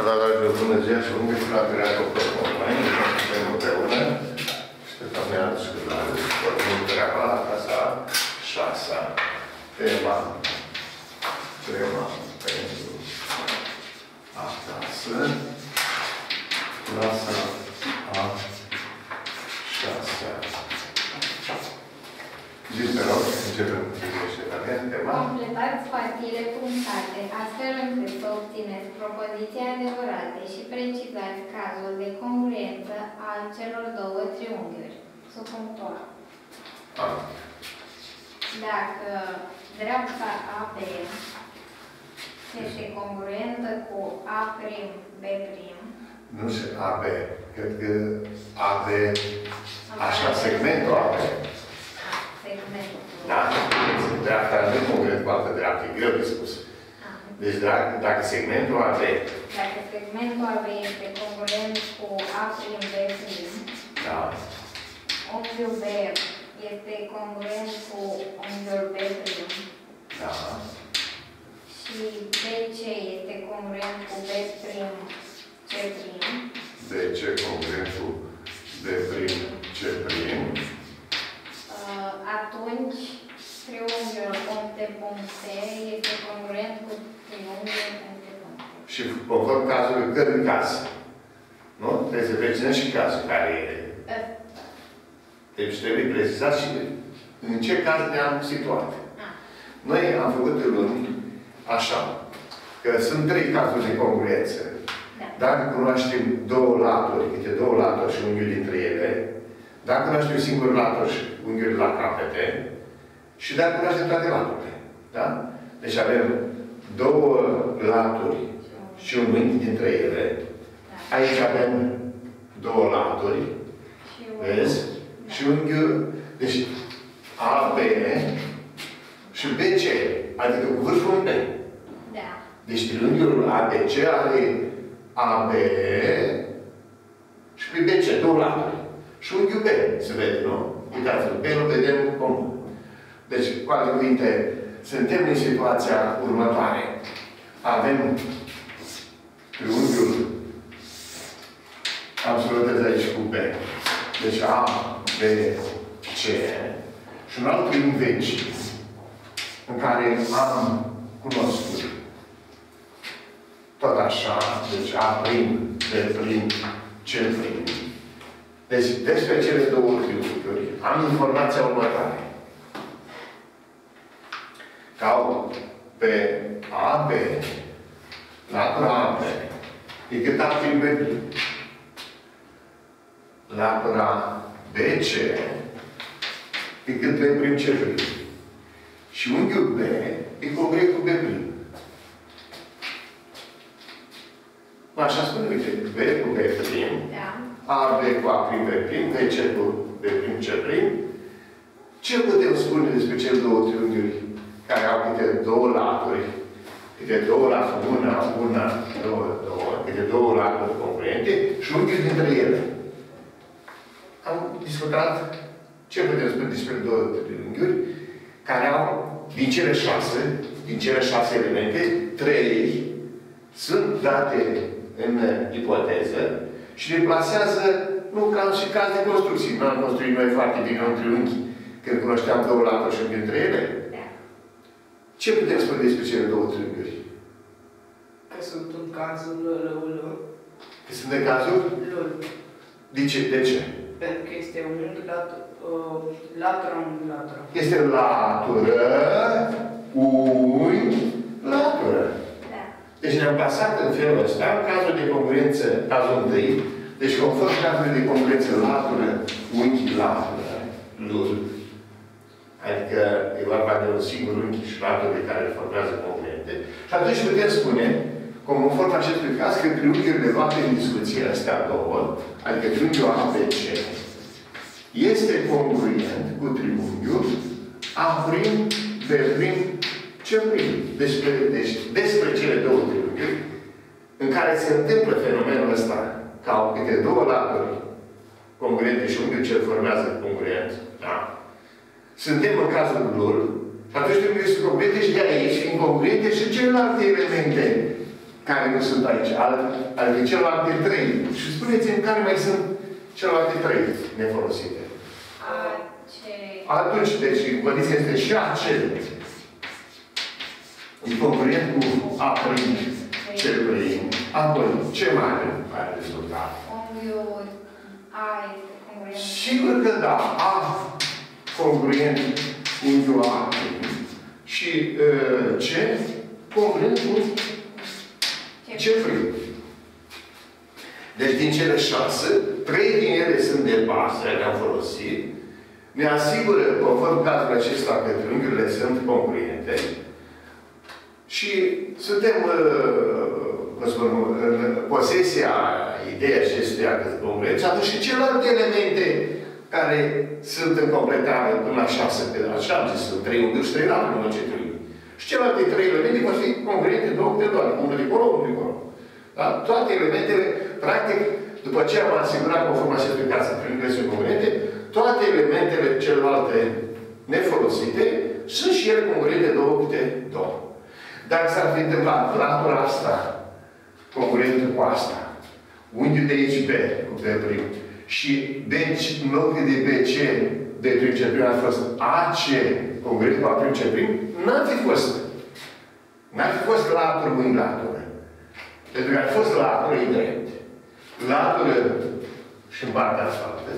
Asta la radio bună ziua și unde fraterea cu online, suntem împreună. Ștefania Scălare, vorbim treaba la casa șasea. Tema, tema pentru acasă. Clasa a șasea. Zi, te rog, începem cu Ștefania, tema. Completați partiile punctate, astfel încât să obțineți propoziția adevărate și precizați cazul de congruență al celor două triunghiuri. Subpunctul A. A. Dacă dreapta AB este congruentă cu A'B', Nu se AB. Cred că AB, așa, segmentul AB. segmentul Da? Dreapta nu e congruent cu altă dreaptă, e greu de spus. A. Deci dacă, dacă segmentul AB, Dacă segmentul AB este congruent cu A'B', da, unghiul B este congruent cu unghiul B', da, Și BC este congruent cu B prim C prim. BC congruent cu B prim, C prim, Uh, Atunci triunghiul puncte puncte este congruent cu triunghiul puncte puncte. și conform cazului cărui caz. Nu? Trebuie să precizăm și cazul care e. Uh, Deci trebuie precizat și în ce caz ne-am situat. ah, Noi am făcut luni așa, că sunt trei cazuri de congruență. Da. Dacă cunoaștem două laturi, câte două laturi și unghiul dintre ele, dacă cunoaștem singur latur și unghiul la capete, și dacă cunoaștem toate laturile. Da? Deci avem două laturi și un unghi dintre ele. Da. Aici avem două laturi, Și un- vezi? Și unghiul, deci AB și BC, adică cu vârful în B. Da. Deci triunghiul ABC are AB și pe BC, două laturi. Și unghiul B, se vede, nu? Uitați-vă, B îl vedem comun. Deci, cu alte cuvinte, suntem în situația următoare. Avem triunghiul, am să vedeți aici cu B. Deci A, B, C. Și un alt triunghi vecinț, în care am cunoscut tot așa, deci A prim, B prim, C prim. Deci, despre cele două triunghiuri, am informația următoare. Că au pe AB, latura AB, e cât A prim, B prim. Latura BC, e cât B prim, C prim. Și unghiul B e congruent cu B prim. Așa spune, uite, B cu B prim, Da. AB cu A prim, B prim, BC cu B prim, C prim. Ce putem spune despre cele două triunghiuri care au câte două laturi, câte două laturi, una, una, două, două, câte două laturi congruente și unghiuri dintre ele? Am discutat ce putem spune despre două triunghiuri care au, din cele șase, din cele șase elemente, trei sunt date în ipoteză și le plasează, nu ca și caz de construcții. Nu am construit noi foarte bine un triunghi când cunoșteam două laturi și dintre ele. Da. Ce putem spune despre cele două triunghiuri? Că sunt în cazul lor. Că sunt de cazuri? lor. De ce? De ce? Pentru că este un unghi lat, uh, latura, unghi latura. Este latură, unghi, latură. Da. Deci ne-am plasat în felul ăsta, în cazul de congruență, cazul întâi, deci conform cazului de congruență latură, unghi, latură, lur. Adică e vorba de un singur unghi și latură de care îl formează congruente. Și atunci putem spune, conform acestui caz, că triunghiurile luate în discuție, astea două, adică triunghiul ABC, este congruent cu triunghiul A prim, B prim, C prim. Despre, deci, despre cele două triunghiuri în care se întâmplă fenomenul ăsta ca au câte două laturi congruente și unghiul ce formează congruent, da? Suntem în cazul lor și atunci trebuie să congruente și de aici, incongruente și celelalte elemente care nu sunt aici, al, adică celelalte trei. Și spuneți-mi care mai sunt celelalte trei nefolosite. Ace... Atunci, deci, condiția este și acel. E concurent cu A prim, cel prim. Apoi, ce mai are rezultat? Unghiul A este congruent. Sigur că da, A congruent cu unghiul A prim. Și uh, ce? Congruent cu ce prim. Deci din cele șase, trei din ele sunt de bază, le-am folosit. Ne asigură, conform cazul acesta, că triunghiurile sunt congruente. Și suntem, uh, cum spun, în posesia ideii acesteia că sunt congruenți. Și atunci și celelalte elemente care sunt în completare până la șase, pe așa am zis, sunt trei unghiuri și trei late, nu ce triunghi. Și celelalte trei elemente vor fi congruente două de doar, unul de acolo, unul de acolo. Da? Toate elementele, practic, după ce am asigurat conform acestui caz să triunghiurile sunt congruente, toate elementele celelalte nefolosite sunt și ele congruente două câte două. Dacă s-ar fi întâmplat latura asta, congruentă cu asta, unghiul de aici B, cu B prim, și BC, în loc de BC, B prim, C prim, a fost AC, congruent cu A prim, C prim, n-ar fi fost. N-ar fi fost latură unghi latură. Pentru că ar fi fost latură, e drept. Latură și în partea asfaltă.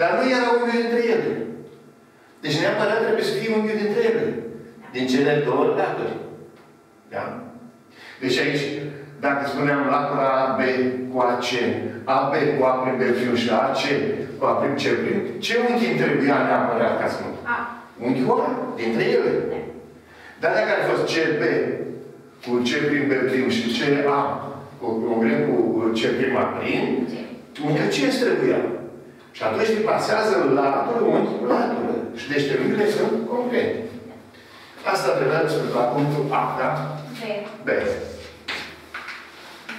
Dar nu era unghiul dintre ele. Deci neapărat trebuie să fie unghiul dintre ele. Din cele două laturi. Da? Deci aici, dacă spuneam latura AB cu AC, AB cu A prim B prim și AC cu A prim C prim, ce unghi îmi trebuia neapărat ca să nu? A. Unghiul A, dintre ele. Dar dacă ar fi fost CB cu C prim B prim și CA cu congruent cu C prim A prim, unghiul ce îți trebuia? Și atunci te pasează latură, unghi, latură. Și deci triunghiurile sunt concrete. Asta trebuia să la punctul A, da? B. B.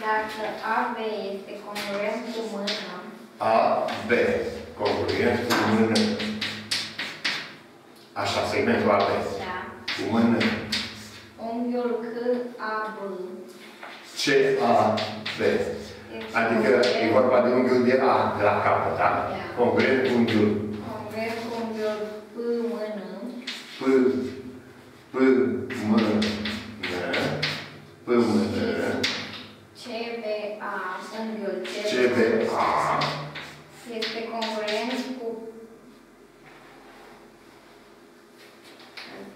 Dacă AB este congruent cu mână, A, B. Congruent cu mână. Așa, segmentul AB. da, Cu mână. unghiul CAB C, A, B. este Adică e congruent- vorba de unghiul de A, de la capăt, da? Da. Congruent cu unghiul congruent cu unghiul P mână, P, P, mână, P, mână, CBA, unghiul C, B, A. este congruent cu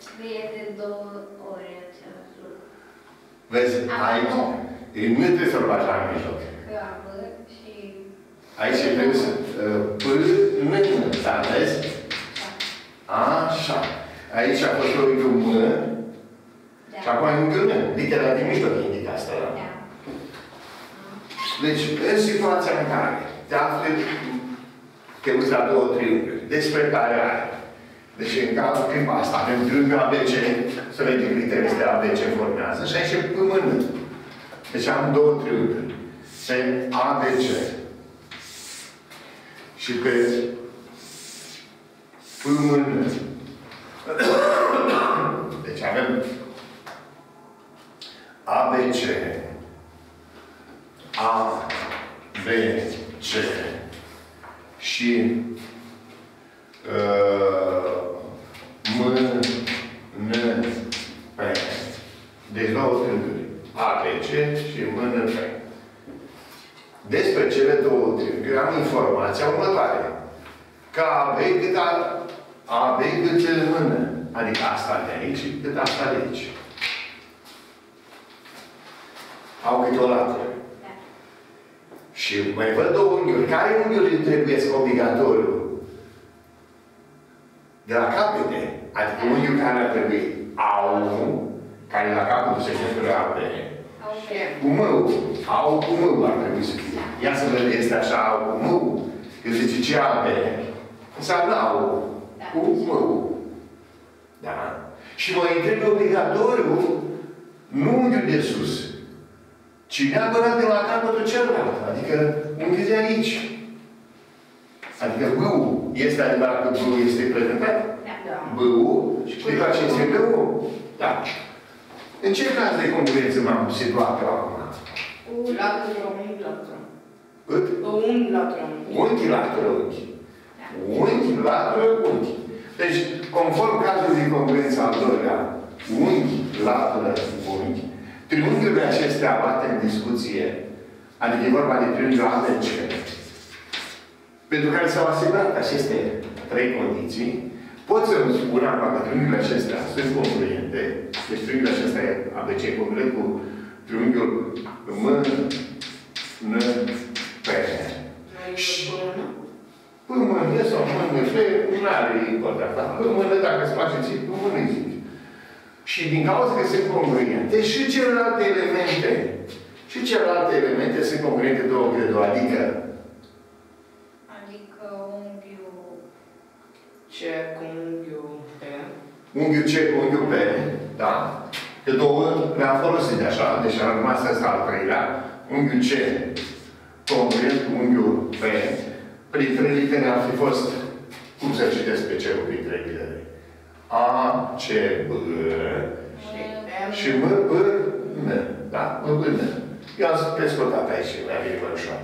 scrie de două ori același lucru. Vezi, A, aici, nu. e, nu trebuie să-l bagi la mijloc. CAB și Aici trebuie să... uh, P, N, da, vezi? Așa. Aici a fost unghiul mână și da. acum e unghiul N. Litera din mijloc indică asta, da? Da. Deci, în situația în care te afli, te uiți la două triunghiuri, despre care ai. Deci, în cazul clipa asta, avem triunghiul ABC, să vedem criteriile astea ABC formează, și aici e P mână. Deci am două triunghiuri. Pe ABC. Și pe P mână. Deci avem ABC. A, B, C și uh, M, N, P. Deci două triunghiuri. A, B, C și M, N, P. Despre cele două triunghiuri am informația următoare. Că AB cât a, AB cât mână. Adică asta de aici cât asta de aici. Au câte o latură. Da. Și mai văd două unghiuri. Care unghiuri îmi trebuie obligatoriu? De la capete. Adică unghiul care ar trebui au, care la capătul segmentului AB, Au B. cu mău. Au cu mău ar trebui să fie. Ia să vedem, este așa, au cu mău. Când zice ce AB, înseamnă au Da. cu mău. Da? Și mă întreb obligatoriu, nu unghiul de sus, ci neapărat de la capătul celălalt. Adică unghiul de aici. Adică bâul este adevărat că bâul este prezentat? Da. Da. Bâul și clipa ce este bâul? Da. În ce caz de congruență m-am situat eu acum? Cu Latură, unghi, latură. Cât? Unghi, latură, unghi. Unghi, latură, unghi. Unghi, latură, unghi. Deci, conform cazului de congruență al doilea, unghi, latură, unghi, triunghiurile acestea luate în discuție, adică e vorba de triunghiul ABC, pentru care s-au asigurat aceste trei condiții, pot să îmi spun acum că triunghiurile acestea sunt congruente, deci triunghiul acesta e ABC congruent cu triunghiul M, N, P. Pământă sau mânăfe, nu are importanță. Pământă, dacă îți place ție, pământă zic. Și din cauza că sunt congruente, și celelalte elemente, și celelalte elemente sunt congruente două de două, adică Adică unghiul Ce cu unghiul P. unghiul C cu unghiul P, da? Că două le-am folosit așa, deci am rămas ăsta al treilea, unghiul C congruent cu unghiul P, prin trei litere ar fi fost, cum să citesc pe cerul prin trei litere? A, C, B, și M, B, N. Da? M, B, N. Eu am prescotat aici, mi-a venit mai ușor.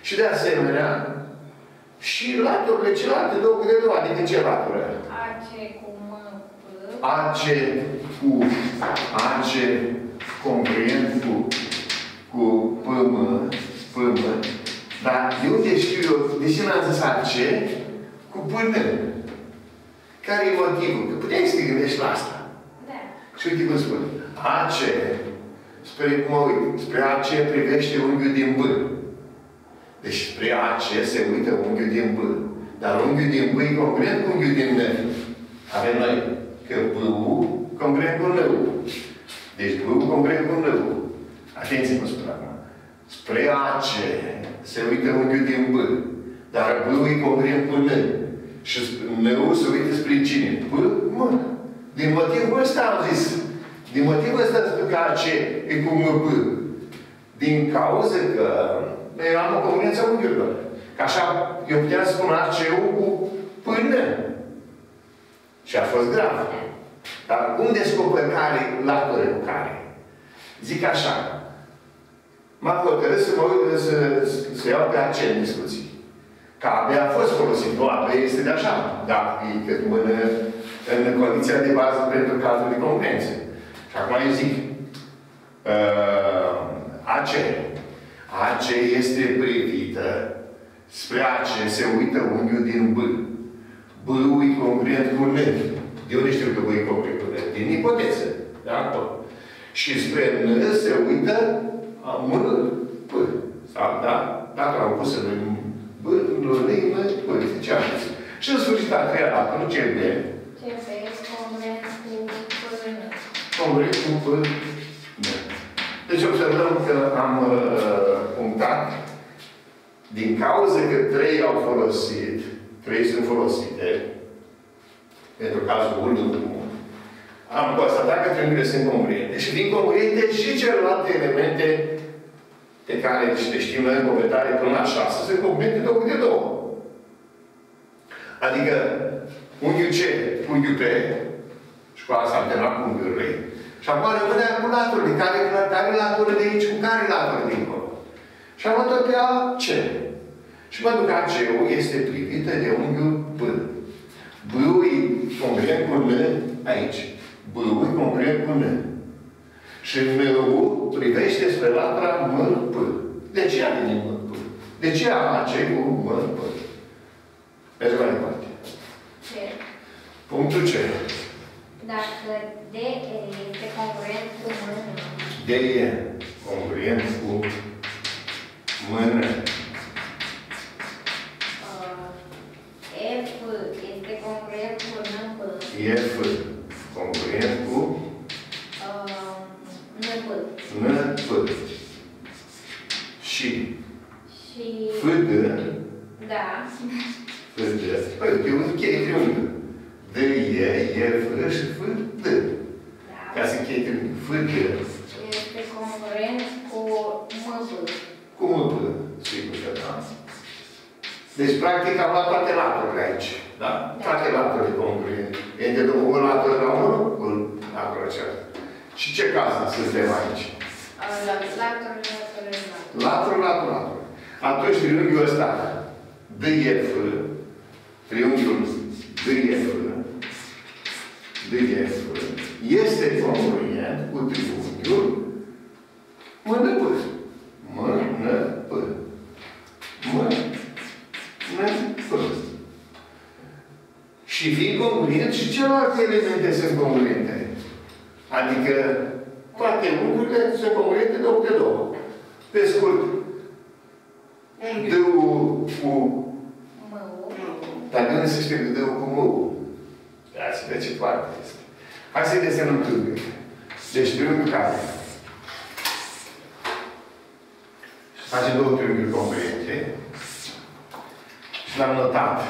Și de asemenea, și laturile celelalte două de două, adică ce latură? AC cu M, P. AC cu AC congruent cu cu PM, PM. Dar de unde știu eu, de ce n-am zis AC cu până? Care e motivul? Că puteai să te gândești la asta. Da. Și uite cum spun. AC, spre, mă uit, spre AC privește unghiul din B. Deci spre AC se uită unghiul din B. Dar unghiul din B e congruent cu unghiul din N. Avem noi că B-ul congruent cu N-ul. Deci B-ul congruent cu N-ul. Atenție cum spun acum. Spre AC se uită unghiul din B. Dar B-ul e congruent cu N. Și N-ul se uită spre cine? B, mă. Din motivul ăsta am zis. Din motivul ăsta spun că AC e cu M, B. Din cauza că eu am o congruență a unghiurilor. Că așa, eu puteam să spun AC-ul cu până. Și a fost grav. Dar cum descoper care latură cu care? Zic așa. M-am hotărât să mă uit, să, să iau pe acel discuții. Că abia a fost folosit. Nu, abia este de așa. Da, e cât mână în condiția de bază pentru cazul de congruență. Și acum eu zic, uh, AC. AC este privită, spre AC se uită unghiul din B. B-ul e congruent cu N. De unde știu că B e congruent cu N? Din ipoteză. De acord. Și spre N se uită M, P. Sau, da? Dacă am pus în B, în N, N, P. Ce am zis? Și în sfârșit a treia dată, nu ce de CP congruent cu până. congruent cu P. N. Deci observăm că am uh, punctat din cauza că trei au folosit, trei sunt folosite, pentru cazul 1, am constatat că triunghiurile sunt congruente. Și din congruente și celelalte elemente pe care le știm noi în completare până la 6 sunt congruente două de două. Adică unghiul C, unghiul P, și cu asta am terminat cu unghiul R. Și apoi rămânea cu laturile. Care, care latură de aici, cu care latură de acolo. Și am luat pe A, C. Și mă duc AC-ul este privită de unghiul B. B-ul e congruent cu N aici. B-ul e congruent cu N. Și N-ul privește spre latura M, P. De ce a venit M, P? De ce am AC cu M, P? Mergem mai departe. Ce? Punctul C. Dacă DE este congruent cu mână, D e congruent cu mână. uh, F este congruent cu NP, F congruent cu uh, NP N, P. Și și F, D, da, F, D. Păi, eu închei triunghiul. D, E, E, F și F, D. Ca da, să închei triunghiul. F, D. este congruent cu MP. Cum îl până? Sigur că da. Deci, practic, am luat toate laturile aici. Da? Da. Toate laturile congruente. E de două o latură la unul, o latură la cealaltă. Și ce caz suntem aici? Uh, La laturile laturale la latură, latură, latură. Atunci triunghiul ăsta, DF, triunghiul DF, DF, este congruent cu triunghiul MNP. MNP. MNP. Și fiind congruent, și celelalte elemente sunt congruente. Adică toate lucrurile sunt congruente de 8 de 2. Pe scurt, dă-ul cu... Mău. Dar de unde se știe că dă-ul cu mău? Ia să de ce foarte este. Hai să-i desenăm triunghiul. Deci triunghiul care? Facem două triunghiuri congruente. Și l-am notat.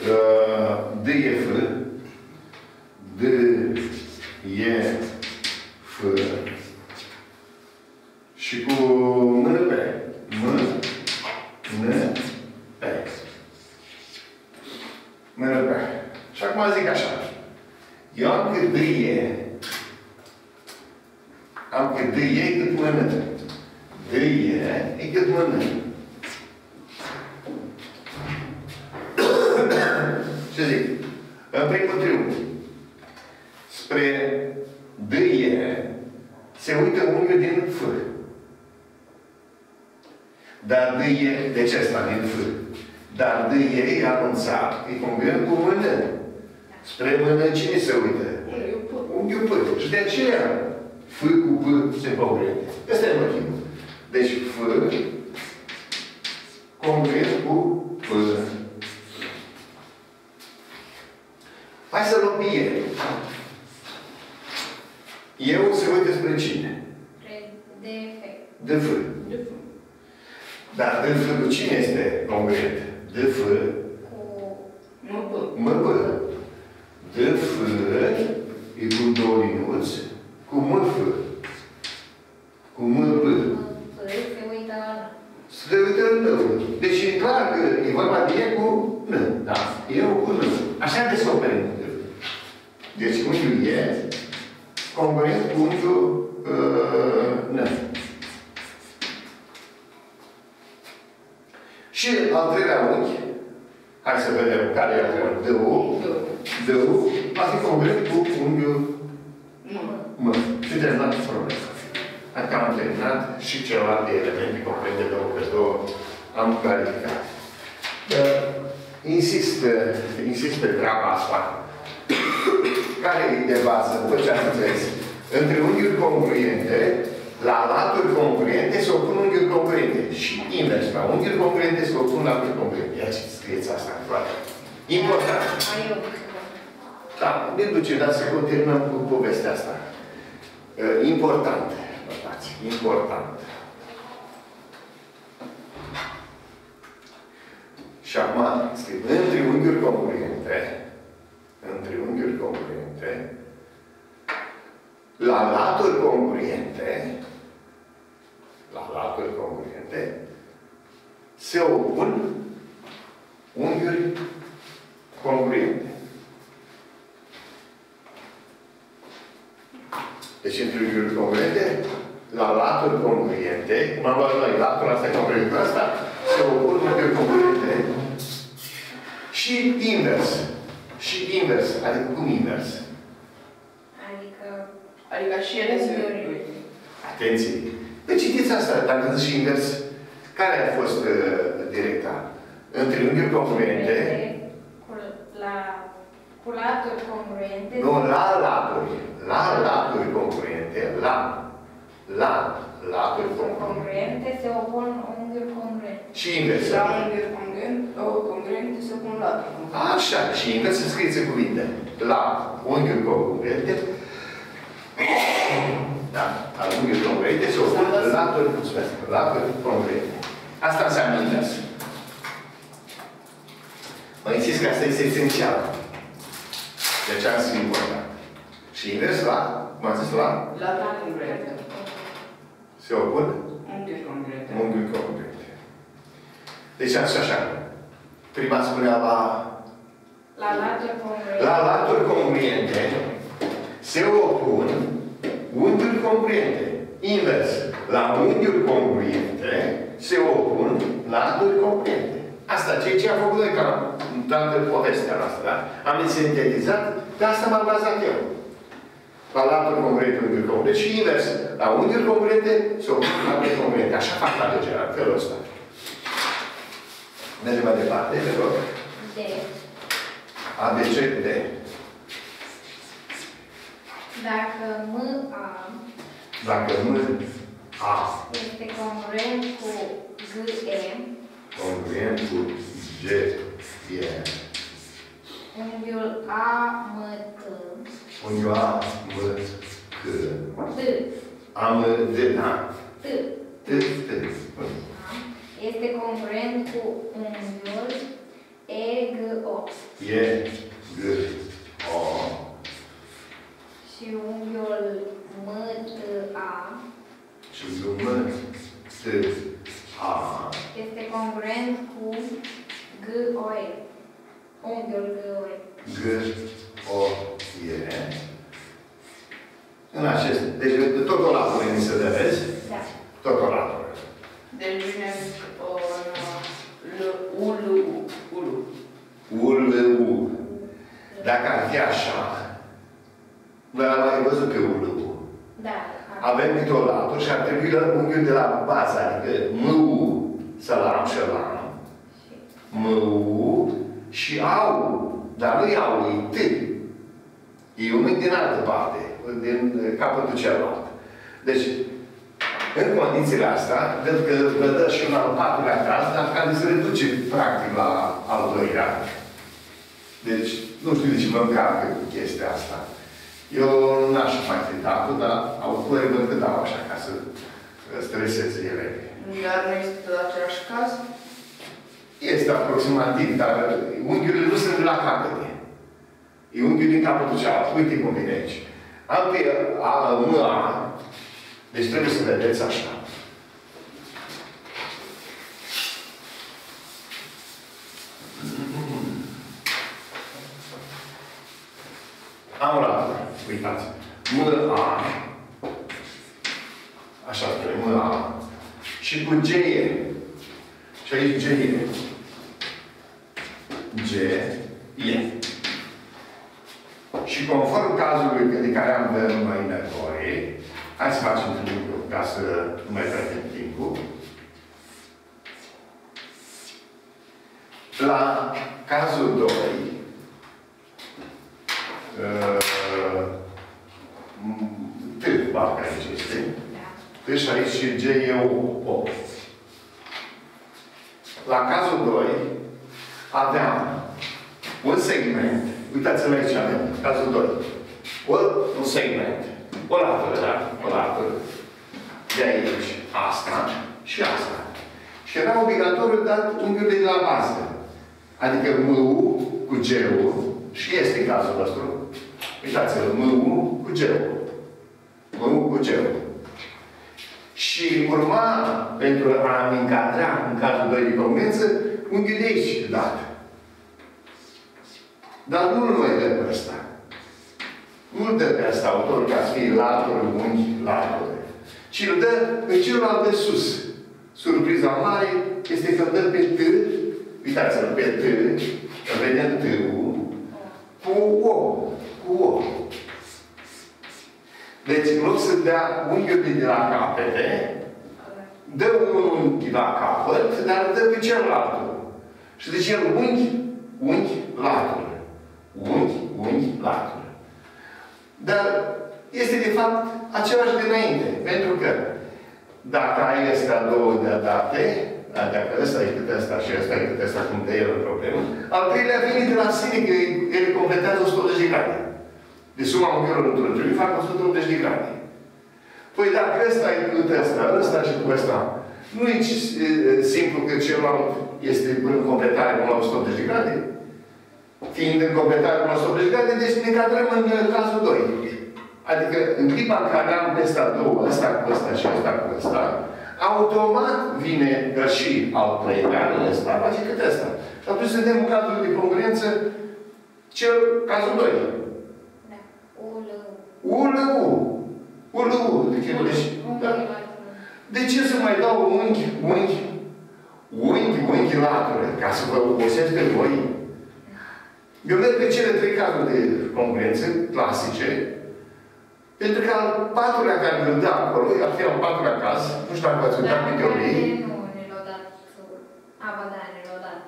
Uh, DF, DE, F, și cu mână pe. Mână, mână, pe. Mână pe. Și acum zic așa. Eu am cât dâie, am cât dâie cât mână. Dâie e cât mână. Ce zic? În primul triunghi. Spre dâie se uită unghiul din F. Dar dâie, de ce asta din F? Dar dâie e anunțat, e congruent cu mână. Spre mână cine se uită? Unghiul P. Și de aceea F cu P se congruente. Ăsta e motivul. Deci F congruent cu P. Hai să luăm bine. Eu se uită spre cine? De efect. De F. Dar de F cu cine este congruent? De F, Cu mă bă. De F e cu două liniuți, cu mă F. Cu mă B. P se uită la N. Se uită în tău. Deci e clar că e vorba de e cu N. Da. Eu cu N. Așa descoperim. Deci unghiul e congruent cu unghiul uh, N. Și al treilea unghi, hai să vedem care e al treilea unghi. D-ul, D-ul va fi congruent cu unghiul M. Și terminat problema. Adică am terminat și celelalte elemente comprende două pe două am clarificat. Uh, insist, uh, insist pe treaba asta. Care e de bază, după ce am înțeles? Între unghiuri congruente, la laturi congruente se opun unghiuri congruente. Și invers, la unghiuri congruente se opun laturi congruente. Ia ce scrieți asta, frate. Important. Ai eu. Da, ne duce, dar să continuăm cu povestea asta. Uh, Important. Notați. Important. Și acum scriu, în triunghiuri congruente, în triunghiuri congruente, la laturi congruente, la laturi congruente, se opun unghiuri congruente. Deci în triunghiuri congruente, la laturi congruente, cum am luat noi, latura asta e congruentă cu asta, se opun unghiuri congruente și invers. Și invers. Adică cum invers? Adică Adică și ele se Atenție! Deci citiți asta, dacă zic și invers, care a fost uh, directa? În triunghiuri congruente, Cu, la, cu laturi congruente. nu la laturi, la laturi congruente, la, la laturi congruente. congruente se opun unghiuri congruente. Și invers. La unghiuri congruent, o congruente se pun la Așa, și invers să scrieți cuvinte. La unghiuri congruente, da, la unghiuri congruente se opun laturi, mulțumesc, laturi congruente. Asta înseamnă invers. Mă insist că asta este esențial. Deci am zis important. Și invers la, m-am zis la, La congruente. se opun Unghiuri congruente. unghiuri congruente. Deci am zis așa. Prima spunea la La laturi congruente. La laturi congruente se opun unghiuri congruente. Invers. La unghiuri congruente se opun laturi congruente. Asta, ceea ce a făcut noi ca în toată povestea noastră, da? Am sintetizat, de asta m-am bazat eu. La laturi congruente, unghiuri congruente. Și invers. La unghiuri congruente se opun laturi congruente. Așa fac alegerea, în felul ăsta. Mergem mai departe, te rog. Deci, ABC de. dacă MA Dacă nu A este congruent cu GE, congruent cu G e unghiul AMT, unghiul A, M, C, T, am D, da? T, T, T. da? este congruent cu unghiul EGO E, G, O. și unghiul MTA Și M, T, A. este congruent cu GOE, unghiul GOE. G, O, E. În acest, deci tot o latură ni se dă, vezi? Da. Tot o latură. Deci vine în L, U, L, U, U, L. Ul, Dacă ar fi așa, noi am mai văzut pe ul. Da. Avem câte o latură și ar trebui la unghiul de la bază, adică MU să-l am și l am. MU și AU. Dar nu e AU, e T. E un unghi din altă parte, din capătul celălalt. Deci, în condițiile astea, cred că vă dă și un al patrulea caz, dar care se reduce practic la al doilea. Deci, nu știu de ce mă încarcă cu chestia asta. Eu n-aș mai fi dat dar autorii văd că dau așa, ca să streseze ele. Iar nu este tot același caz? Este aproximativ, dar unghiurile nu sunt de la capete. E unghiul din capătul cealaltă. Uite cum vine aici. Am pe A, M, A. Deci trebuie să vedeți așa. Am o latură. Uitați. M, A. Așa spune, M, A. Și cu G e. Și aici G e. G e. Și conform cazului de care am dat noi nevoie, hai să facem un lucru ca să nu mai pierdem timpul. La cazul 2, uh, T, parcă aici este, Da. deci aici G e 8. La cazul 2, aveam un segment, uitați-vă aici avem, cazul 2, o, un segment, o latură, da? O latură, de aici, asta și asta. Și era obligatoriu dat unghiul de la bază. Adică MU cu G-ul, și este cazul nostru, uitați-vă, MU cu G-ul. MU cu G-ul. Și urma, pentru a-mi încadra în cazul 2 de convență, unghiul de aici dat. Dar nu noi dăm pe ăsta. Nu dă pe asta autorul ca să fie latură, unghi, latură. Ci îl dă în celălalt de sus. Surpriza mare este că îl dă pe T, uitați-vă, pe T, că vedem T-ul, cu O, cu O. Deci, în loc să dea unghiul de la capete, dă un unghi la capăt, dar dă pe celălalt. Și zice el unghi, unghi, latură. Unghi, unghi, latură. Dar este de fapt același de înainte. Pentru că dacă ai astea două de date, dacă ăsta e cât ăsta și ăsta e cât ăsta, cum de el în problemă, al treilea vine de la sine că ele completează 180 de grade. De suma unghiurilor într-un triunghi fac 180 de grade. Păi dacă ăsta e cât ăsta, ăsta și cu ăsta, nu e simplu că celălalt este în completare până la 180 de grade? Fiind în completare până la 180 de grade, deci ne cadrăm în cazul 2. Adică în clipa în care am pe ăsta două, ăsta cu ăsta și ăsta cu ăsta, automat vine că și al treilea ăsta face cât ăsta. Și atunci suntem în cazul de congruență cel, cazul 2. Da. Ul, ULU. Ulu, de ce? Deci, da. Unghiul lateral. De ce să mai dau unghi, unghi, unghi, unghi latură, ca să vă obosesc pe voi? Eu merg pe cele trei cazuri de concurență clasice, pentru că al patrulea care îl dă acolo, ar fi al patrulea caz, nu știu dacă v-ați uitat pe teorie, Nu, ne l-au dat. A, ba da, ne l-au dat.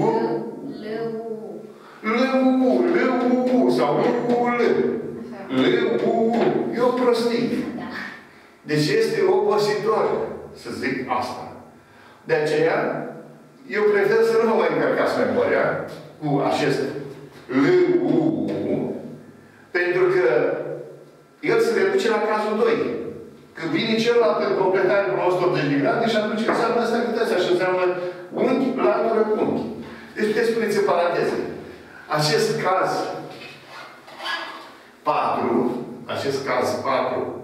U. L, U. L-U-U, L-U-U sau L-U-L. Așa. L-U-U. E o prostie. Da. Deci este obositor să zic asta. De aceea, eu prefer să nu mă mai încărcați memoria cu acest L-U-U, pentru că el se reduce la cazul 2. Că vine celălalt în completare cu 180 de grade și atunci înseamnă asta cât așa și înseamnă unghi, latură, unghi. Deci puteți spuneți în paranteze. Acest caz 4, acest caz 4,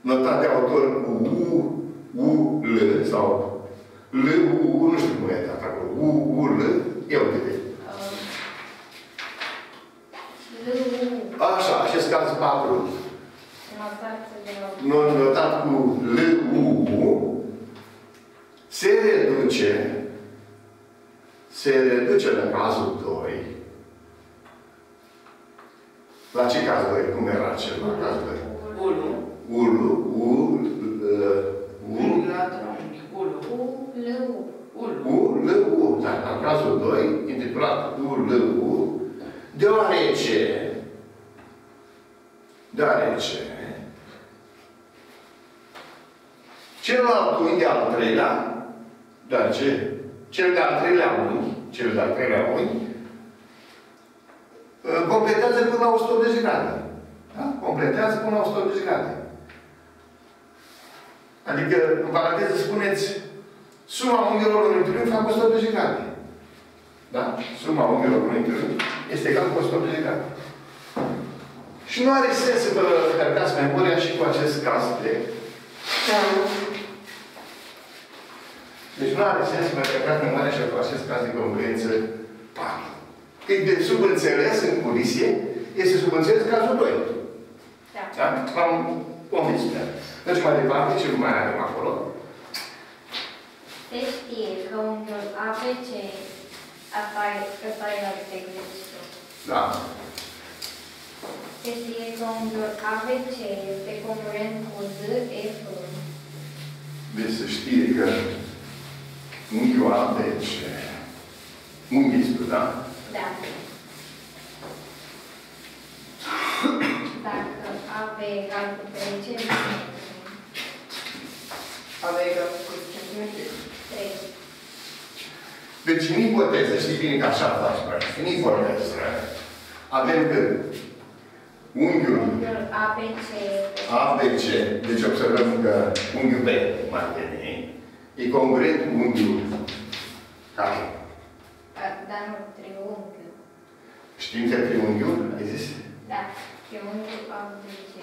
notat de autor cu U, U, L, sau L, U, U, nu știu cum e dat acolo, U, U, L, eu uite. L, U. Așa, acest caz 4, Notat de la... nu- notat cu L, U, U, se reduce, se reduce la cazul 2. La ce caz 2? Cum era cel la caz 2? Ulu. Ulu, U, uh, U, Unghi lateral, unghi. Ulu. U, L, U. Ulu. U, L, U. Dar la cazul 2, intitulat U, L, U, deoarece, deoarece, celălalt unghi al treilea, deoarece, cel de-al treilea unghi, cel de-al treilea unghi, uh, completează până la 180 de grade. Da? Completează până la 180 de grade. Adică, în paranteză, spuneți, suma unghiilor unui triunghi fac 180 de grade. Da? Suma unghiilor unui triunghi este egal cu 180 de grade. Și nu are sens să vă încărcați memoria și cu acest caz de... Deci nu are sens să vă încărcați memoria și cu acest caz de congruență 4. Că e de subînțeles în curisie, este subînțeles cazul 2. Da. Da? V-am convins pe Mergem mai departe, ce mai avem acolo? Se știe că unghiul ABC, asta e, ăsta e la exercițiu. Da. Se știe că unghiul ABC este congruent cu DF. Deci să știe că unghiul ABC, unghiul, da? Da. Dacă AB egal cu 3 cm, Avea egal cu câți centimetri? 3. Deci în ipoteză, știți bine că așa faci, practic, în ipoteză, avem că unghiul Unghiul ABC este ABC, deci observăm că unghiul B, mai bine, e congruent cu unghiul care? Dar nu triunghiul. Știm că triunghiul, ai zis? Da, triunghiul ABC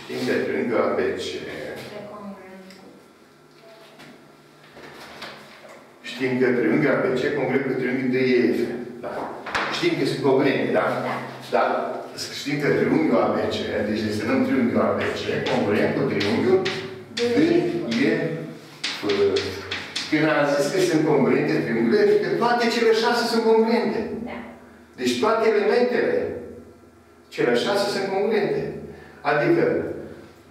Știm că triunghiul ABC, este congruent cu știm că triunghiul ABC e congruent cu triunghiul DEF. Da. Știm că sunt congruente, da? Da. Dar știm că triunghiul ABC, deci desenăm triunghiul ABC, congruent cu triunghiul DEF. Când am zis că sunt congruente triunghiurile, că toate cele șase sunt congruente. Da. Deci toate elementele, cele șase sunt congruente. Adică,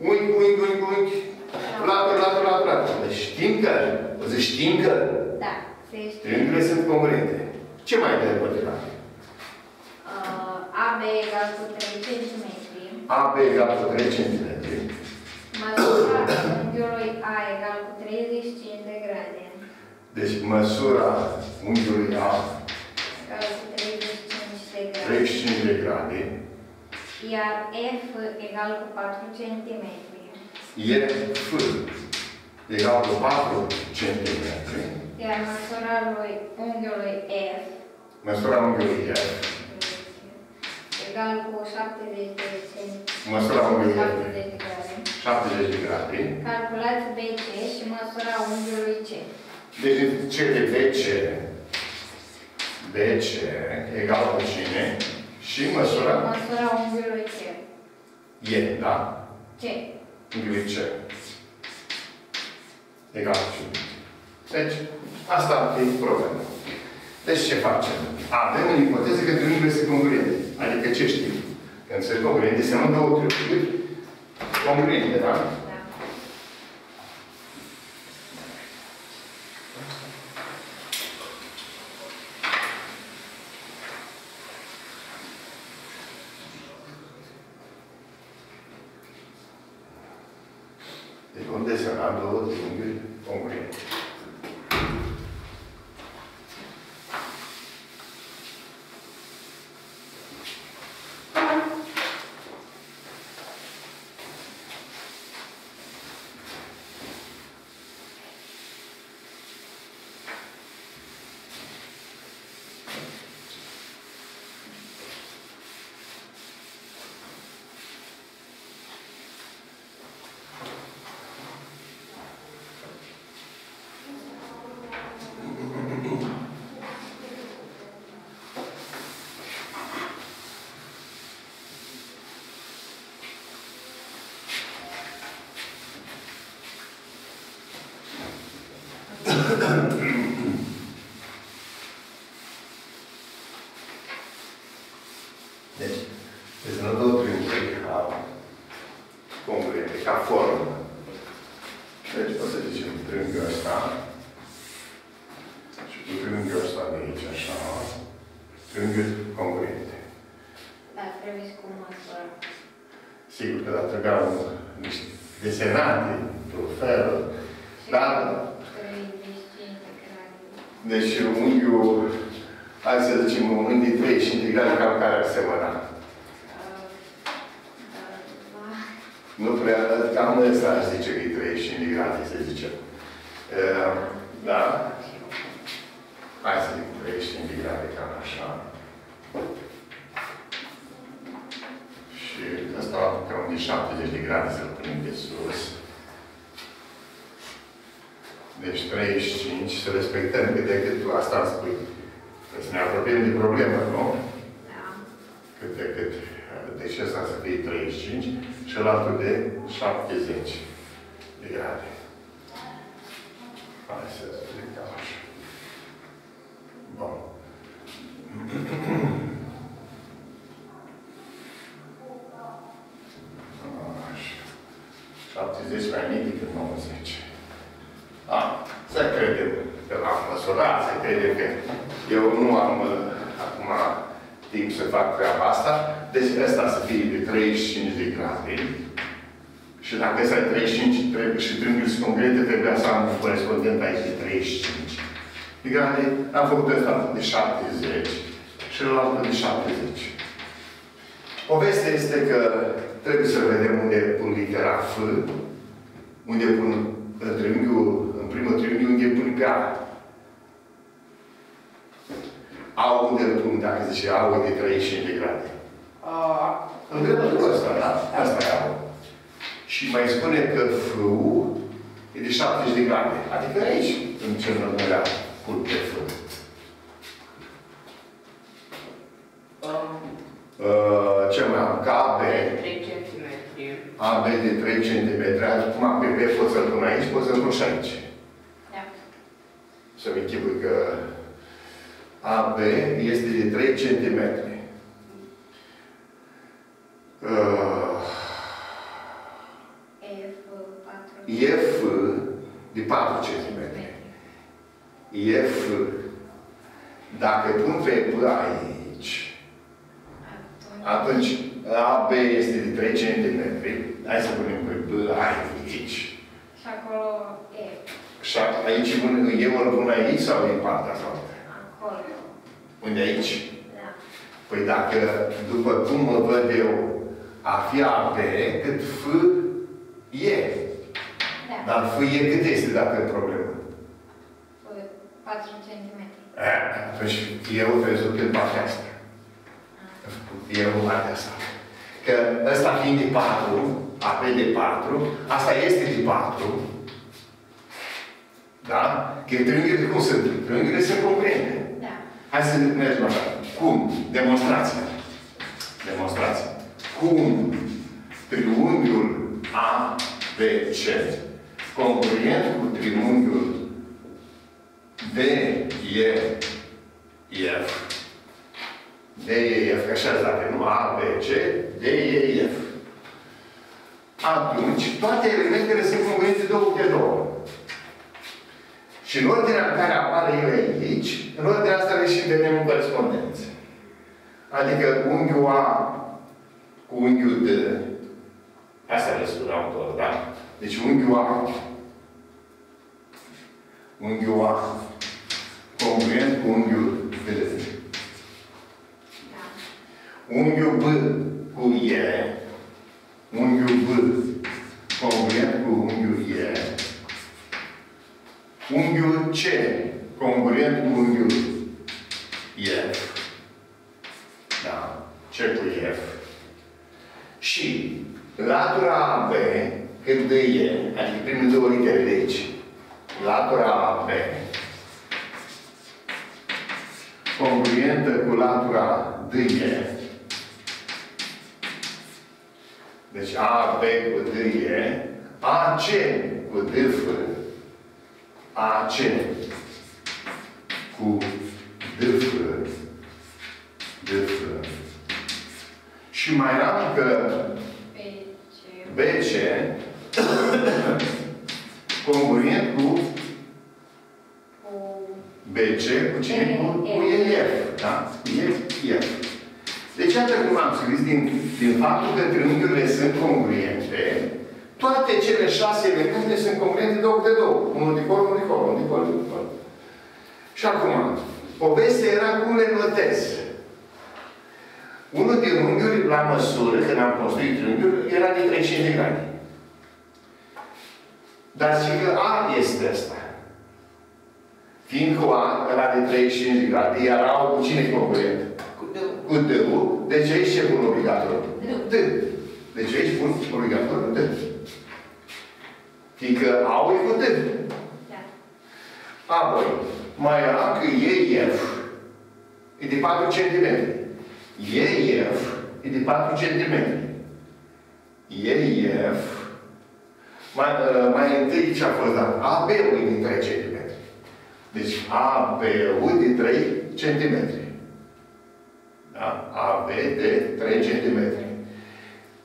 unghi, unghi, unghi, unghi, latur, latur, latur, latur. Deci știm că, o zic, știm că Da, se știe. triunghiurile sunt congruente. Ce mai dă potriva? Uh, AB egal cu 3 cm. AB egal cu 3 cm. Măsura unghiului A egal cu 35 de grade. Deci măsura unghiului A, Egal cu 35 de grade. 35 de grade, Iar F egal cu 4 cm. e F egal cu 4 cm. Iar măsura lui unghiului F Măsura unghiului F, egal cu 70 de cm. Măsura unghiului F. 70 de grade. 70 de grade. Calculați BC și măsura unghiului C. Deci C de BC, BC egal cu cine? Și măsura Și măsura unghiului C. E, da? Ce? Unghiul C. Egal cu Deci, asta e problema. Deci ce facem? Avem o ipoteză că triunghiul este congruent. Adică ce știm? Când sunt congruente, înseamnă două triunghiuri congruente, da? Da. Deci vom desena două triunghiuri congruente. Deci, desenăm două triunghiuri ca congruente, ca formă. Deci, o să zicem triunghiul ăsta și cu triunghiul ăsta de aici, așa, triunghiuri congruente. Da, trebuie să cu măsură. Sigur că dar trebuia un, niște desenate, într-un fel, dar 35 de grade. Deci unghiul, hai să zicem, un unghi de 35 de grade cam care ar semăna. Uh, da, Nu prea, cam ăsta aș zice că e 35 de grade, să zicem. Uh, Da? Hai să zic 35 de grade, cam așa. Și ăsta ca un de 70 de grade să-l punem de sus. Deci 35, să respectăm cât de cât tu asta îmi spui. Că să ne apropiem de problemă, nu? da. cât de cât. Deci ăsta să fie 35 și altul de 70 de grade. Hai să zicem așa. Bun. Așa. 70 mai mic decât 90. A, să credem că l-am măsurat, să credem că eu nu am uh, acum timp să fac treaba asta. Deci ăsta să fie de 35 de grade. Și dacă ăsta e 35 trebuie, și triunghiul sunt concrete, trebuia să am un corespondent aici de 35 de grade. Am făcut ăsta de 70 și ălalt de 70. Povestea este că trebuie să vedem unde pun litera F, unde pun în triunghiul, în primul triunghi, unde pun pe A. A unde îl pun, dacă zice A de 35 de grade. Uh, În dreptul ăsta, da? Asta e A. Și mai spune că F e de 70 de grade. Adică aici, în cel mai pun pe F. um, Uh, ce mai am? KB, 3 cm. AB de 3 cm. Acum pe B pot să-l pun aici, pot să-l pun și aici. Da. Să-mi închipui că AB este de 3 cm. Uh, F4. F de 4 cm. F, dacă pun pe B aici, Atunci, atunci AB este de 3 cm. Hai să punem pe B aici. și acolo E. Și aici pun, eu îl pun aici sau în partea asta? Acolo. Unde aici? Da. Păi dacă, după cum mă văd eu, a fi AB, cât F e. Da. Dar F e cât este dacă e problemă? 4 cm. Eh, Atunci eu trebuie să pierd partea asta. Eu partea asta. Că ăsta fiind de 4, AP de 4, asta este de 4. Da? Că triunghiurile cum sunt? Triunghiurile sunt congruente. Da. Hai să mergem așa. Cum? Demonstrație. Demonstrație. Cum triunghiul ABC congruent cu triunghiul DEF DEF, că așa dacă nu ABC, DEF. Atunci, toate elementele sunt congruente două de două. Și în ordinea în care apare ele aici, în ordinea asta le și vedem în corespondență. Adică unghiul A cu unghiul D. Asta le spuneam tot, da? Deci unghiul A. Unghiul A. Congruent cu unghiul D. Da. Unghiul B cu E. Unghiul B congruent cu unghiul E. Unghiul C congruent cu unghiul F. Da? C cu F. Și latura AB, cât de E, adică primele două litere de aici, latura AB, congruentă cu latura DE, deci AB cu DE, AC cu DF, AC cu DF, DF, și mai am că Pe ce? BC congruent cu Cu... BC cu cine? Cu, cu EF. Da? Cu EF. Deci, iată cum am scris, din, din faptul că triunghiurile sunt congruente, toate cele șase elemente sunt congruente două de două. Unul de acolo, unul de acolo, unul de acolo, unul de acolo. Și acum, povestea era cum le notez. Unul din unghiuri, la măsură, când am construit triunghiul, era de 35 de grade. Dar și că A este ăsta. Fiindcă A era de 35 de grade, iar A cu cine e concurent? Cu D. Cu D. Deci aici ce pun obligatoriu? D. D. Deci aici pun obligatoriu D. Fiindcă A e cu D. Da. Apoi, mai am că EF e de 4 cm. EF e de 4 cm. EF mai, uh, mai întâi ce a fost dat? AB-ul e de 3 cm. Deci AB-ul de 3 cm. Da? AB de 3 cm.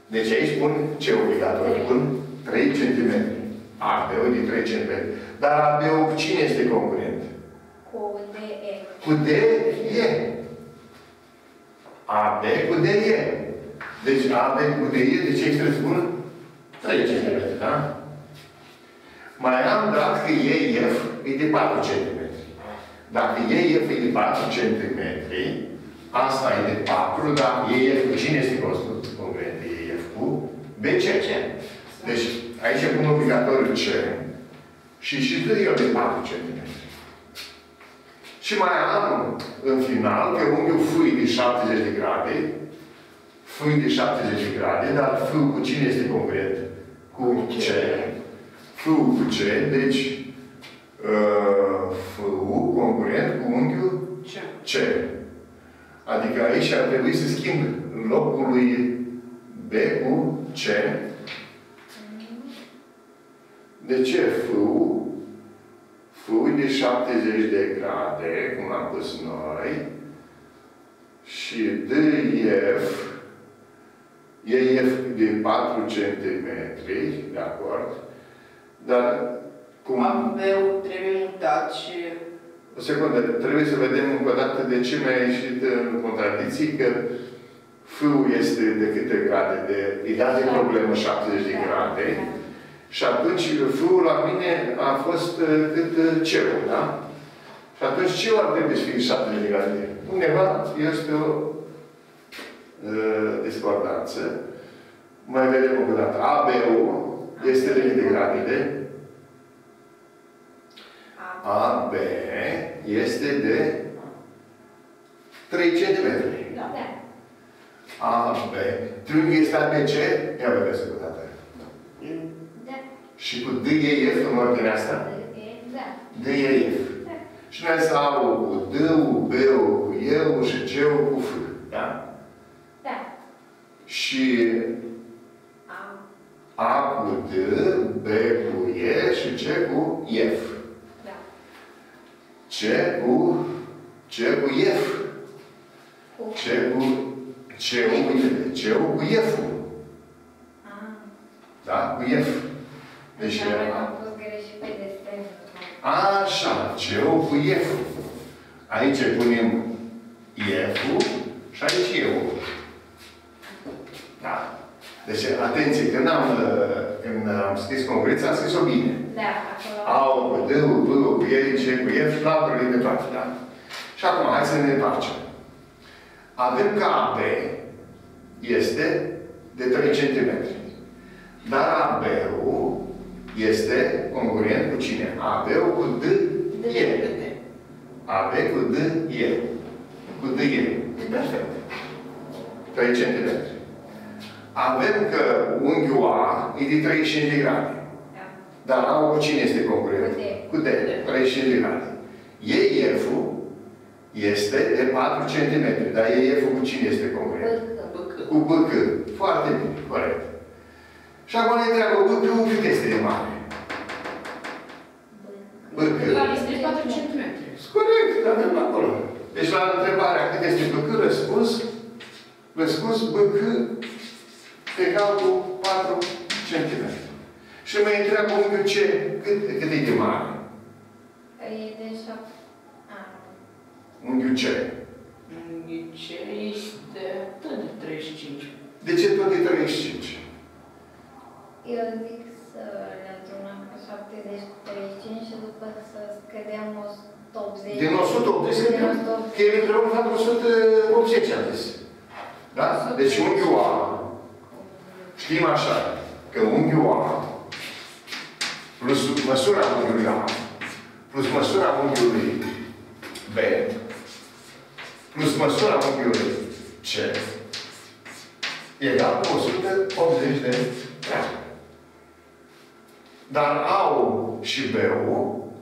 Deci aici pun ce obligatoriu? Pun 3 cm. AB-ul de 3 cm. Dar AB-ul cu cine este concurent? Cu DE. Cu D, E. AB cu D, E. Deci AB cu D, E, deci aici trebuie să pun 3 cm, da? Mai am dat că EF e de 4 cm. Dacă EF e de 4 cm, asta e de 4, dar EF cu cine este concurent? EF cu BC. Deci aici pun obligatoriu C și și D e de 4 cm. Și mai am în final că unghiul F e de 70 de grade, F e de 70 de grade, dar F cu cine este concret? Cu C. F cu C, deci uh, F concurent cu unghiul Ce? C. Adică aici ar trebui să schimb locul lui B cu C. De ce F F de 70 de grade, cum am pus noi, și DF, EF de 4 cm, de acord? Dar, cum... AB-ul trebuie mutat și... O secundă, trebuie să vedem încă o dată de ce mi-a ieșit în contradicții, că F este de câte grade? De, e dat de problemă 70 de grade. Și atunci F-ul la mine a fost uh, cât uh, C-ul, da? Și atunci C-ul ar trebui să fie 70 de grade. Undeva este o uh, discordanță. Mai vedem încă o dată. AB-ul este de câte grade? De A. AB este de 3 cm. Da. AB. Triunghiul este ABC? Ia vedeți o dată. Da. Și cu DEF în ordinea asta? Da. DEF. Da. Și noi să au cu D-ul, B-ul, cu E-ul și C-ul cu F. Da? Da. Și A. A cu D, B cu E și C cu F. Da. C cu C cu F. C cu C cu C cu F. -ul. Ah. Da? Cu F. Deci am fost greșit pe. Așa, C cu F. Aici punem F-ul și aici eu. Da. Deci, atenție, când am, uh, când am scris concreția, am scris-o bine. Da, acolo. A cu D, cu B, cu E, C, cu F, laburile de toate, da? Și acum, hai să ne întoarcem. Avem că AB este de 3 cm. Dar AB-ul este congruent cu cine? AB-ul cu D, E. AB cu D, E. Cu D, E. E perfect. 3 cm. Avem că unghiul A e de 35 de grade. Da. Dar A cu cine este congruent? Cu D. Cu D. 35 de grade. EF-ul este de 4 cm. Dar EF-ul cu cine este congruent? Băcă. Cu BC. Foarte bine. Corect. Și acum ne întreabă BC-ul cât este de mare? BC. La este 4 cm. Corect, avem acolo. Deci la întrebarea cât este BC, răspuns, răspuns BC egal cu 4 cm. Și mă întreabă unghiul C, cât, cât e de mare? E de șapte. Ah. Unghiul C. Ce este tot de 35. De ce tot de 35? Eu zic să le adunăm pe 70 cu 35 și după să scădem 180. Din 180 se Din 180. Că el împreună fac 180, am zis. Da? Deci unghiul A, știm așa, că unghiul A plus măsura unghiului A plus măsura unghiului B plus măsura unghiului C egal cu 180 de grade. Dar A-ul și B-ul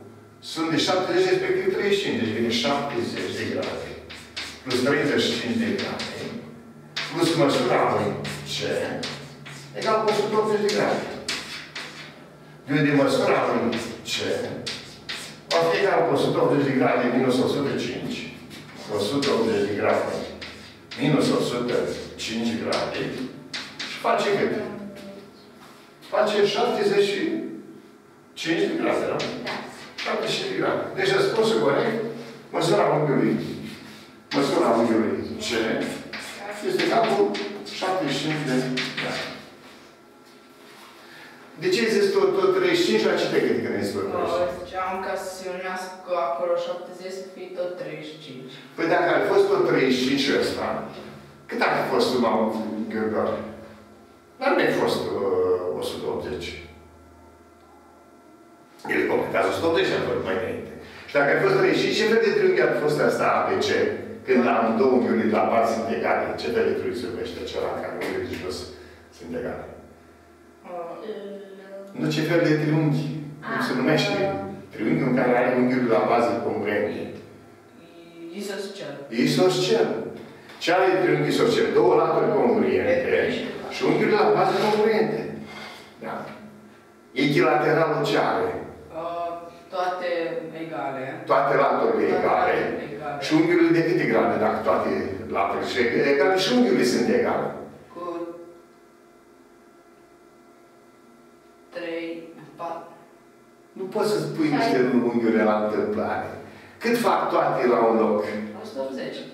sunt de 70 respectiv 35, deci vine 70 de grade plus 35 de grade plus măsura lui C egal cu 180 de grade. De unde măsura lui C va fi egal cu 180 de grade minus 105 180 de grade minus 105 grade și face cât? Face 75 de grade, da? Da. 75 de grade. Deci răspunsul corect, măsura unghiului, măsura unghiului C este egal cu 75 de grade. De ce ai zis tot, tot 35 la ce te gândi când ai zis tot 35? Ziceam ca să se unească acolo 70 să fie tot 35. Păi dacă ar fi fost tot 35 și ăsta, cât ar fi fost suma Gheorghe? Dar nu ai fost uh, 180. El completează 180 am făcut mai înainte. Și dacă ar fi fost 35, ce fel de triunghi ar fi fost asta ABC? Când am două unghiuri la bază sunt egale. Ce fel de triunghi se numește acela care unghiurile de jos sunt egale? Nu ce fel de triunghi. Cum se numește? Triunghiul în care are unghiurile la bază congruente. Isoscel. Isoscel. Ce are triunghi isoscel? Două laturi congruente și unghiurile la bază congruente. Da. Echilateralul ce are? Uh, Toate egale. Toate laturile egale. egale. Și unghiurile de câte grade dacă toate laturile sunt egale și unghiurile sunt egale. Cu 3, 4. Nu poți să spui niște unghiuri la întâmplare. Cât fac toate la un loc? 180.